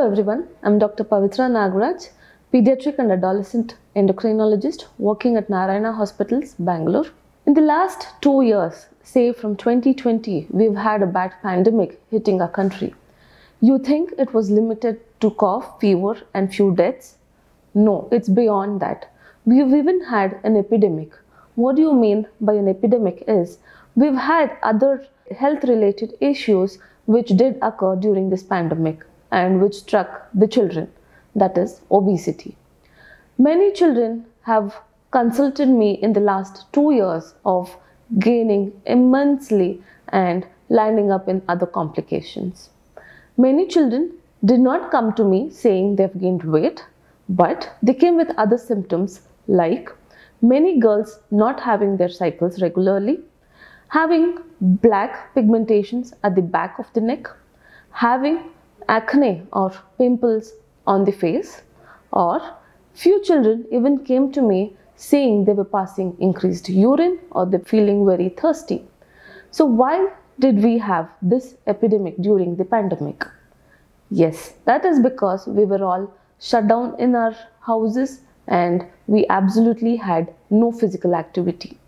everyone. I'm Dr. Pavithra Nagaraj, pediatric and adolescent endocrinologist working at Narayana Hospitals, Bangalore. In the last two years, say from 2020, we've had a bad pandemic hitting our country. You think it was limited to cough, fever, and few deaths? No, it's beyond that. We've even had an epidemic. What do you mean by an epidemic is we've had other health related issues which did occur during this pandemic and which struck the children, that is, obesity. Many children have consulted me in the last two years of gaining immensely and landing up in other complications. Many children did not come to me saying they've gained weight, but they came with other symptoms like many girls not having their cycles regularly, having black pigmentations at the back of the neck, having acne or pimples on the face, or few children even came to me saying they were passing increased urine or they're feeling very thirsty. So, why did we have this epidemic during the pandemic? Yes, that is because we were all shut down in our houses and we absolutely had no physical activity.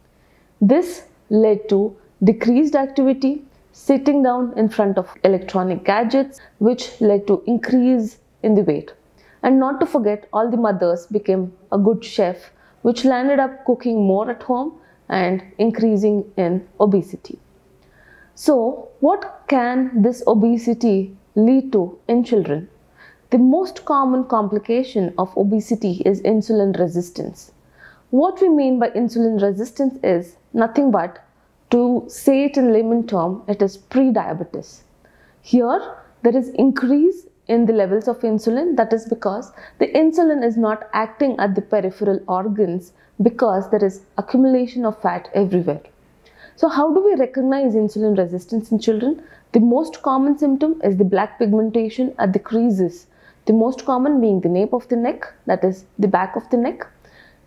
This led to decreased activity, sitting down in front of electronic gadgets, which led to increase in the weight. And not to forget, all the mothers became a good chef, which landed up cooking more at home and increasing in obesity. So, what can this obesity lead to in children? The most common complication of obesity is insulin resistance. What we mean by insulin resistance is nothing but to say it in layman term, it is pre-diabetes. Here, there is increase in the levels of insulin. That is because the insulin is not acting at the peripheral organs because there is accumulation of fat everywhere. So how do we recognize insulin resistance in children? The most common symptom is the black pigmentation at the creases. The most common being the nape of the neck, that is the back of the neck.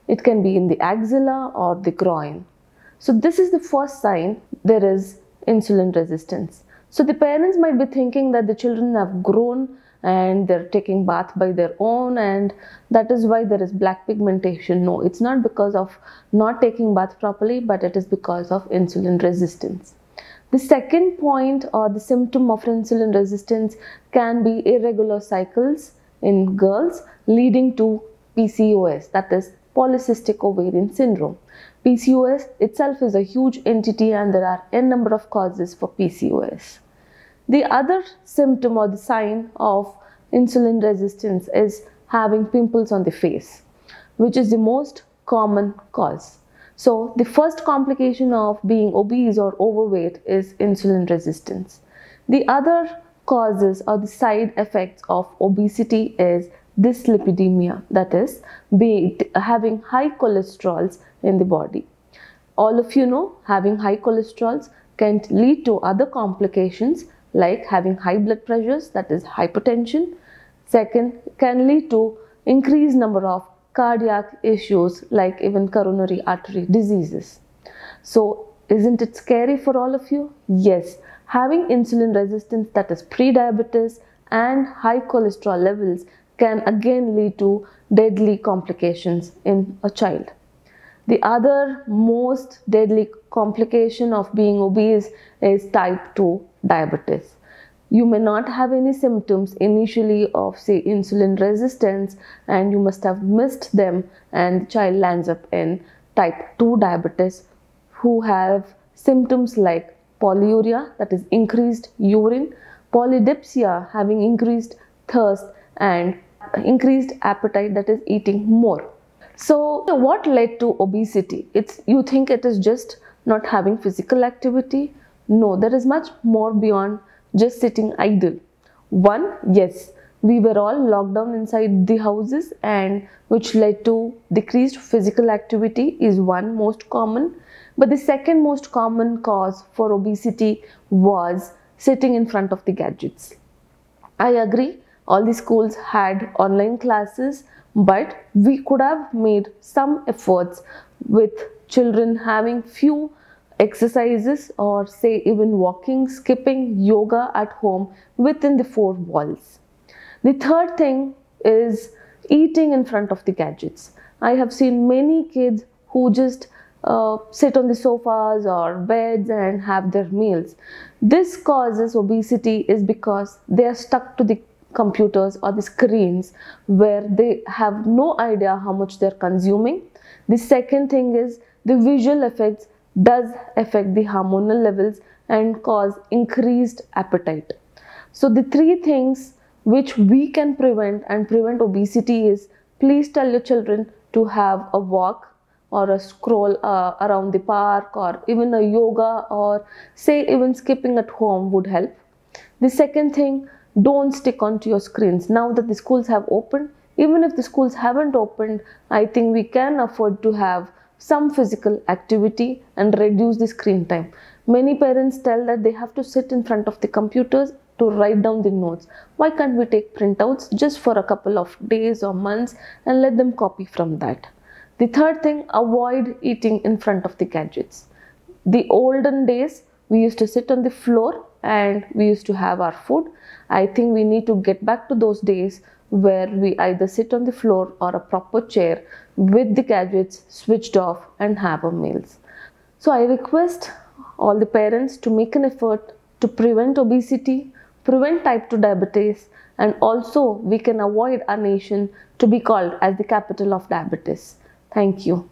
It can be in the axilla or the groin. So this is the first sign there is insulin resistance. So the parents might be thinking that the children have grown and they're taking bath by their own and that is why there is black pigmentation. No, it's not because of not taking bath properly, but it is because of insulin resistance. The second point or the symptom of insulin resistance can be irregular cycles in girls leading to PCOS, that is polycystic ovarian syndrome. PCOS itself is a huge entity and there are n number of causes for PCOS. The other symptom or the sign of insulin resistance is having pimples on the face, which is the most common cause. So the first complication of being obese or overweight is insulin resistance. The other causes or the side effects of obesity is dyslipidemia, that is, having high cholesterols in the body. All of you know having high cholesterols can lead to other complications like having high blood pressures, that is hypertension. Second, can lead to increased number of cardiac issues like even coronary artery diseases. So, isn't it scary for all of you? Yes, having insulin resistance that is pre-diabetes and high cholesterol levels can again lead to deadly complications in a child. The other most deadly complication of being obese is type 2 diabetes. You may not have any symptoms initially of say insulin resistance and you must have missed them and the child lands up in type 2 diabetes who have symptoms like polyuria that is increased urine, polydipsia having increased thirst and increased appetite that is eating more. So what led to obesity? It's you think it is just not having physical activity? No, there is much more beyond just sitting idle. One, yes, we were all locked down inside the houses and which led to decreased physical activity is one most common. But the second most common cause for obesity was sitting in front of the gadgets. I agree, all the schools had online classes, but we could have made some efforts with children having few exercises or say even walking, skipping, yoga at home within the four walls. The third thing is eating in front of the gadgets. I have seen many kids who just uh, sit on the sofas or beds and have their meals. This causes obesity is because they are stuck to the computers or the screens where they have no idea how much they're consuming. The second thing is the visual effects does affect the hormonal levels and cause increased appetite. So the three things which we can prevent and prevent obesity is please tell your children to have a walk or a scroll uh, around the park or even a yoga or say even skipping at home would help. The second thing, don't stick onto your screens. Now that the schools have opened, even if the schools haven't opened, I think we can afford to have some physical activity and reduce the screen time. Many parents tell that they have to sit in front of the computers to write down the notes. Why can't we take printouts just for a couple of days or months and let them copy from that? The third thing, avoid eating in front of the gadgets. The olden days, we used to sit on the floor and we used to have our food. I think we need to get back to those days where we either sit on the floor or a proper chair with the gadgets switched off and have our meals. So I request all the parents to make an effort to prevent obesity, prevent type 2 diabetes and also we can avoid our nation to be called as the capital of diabetes. Thank you.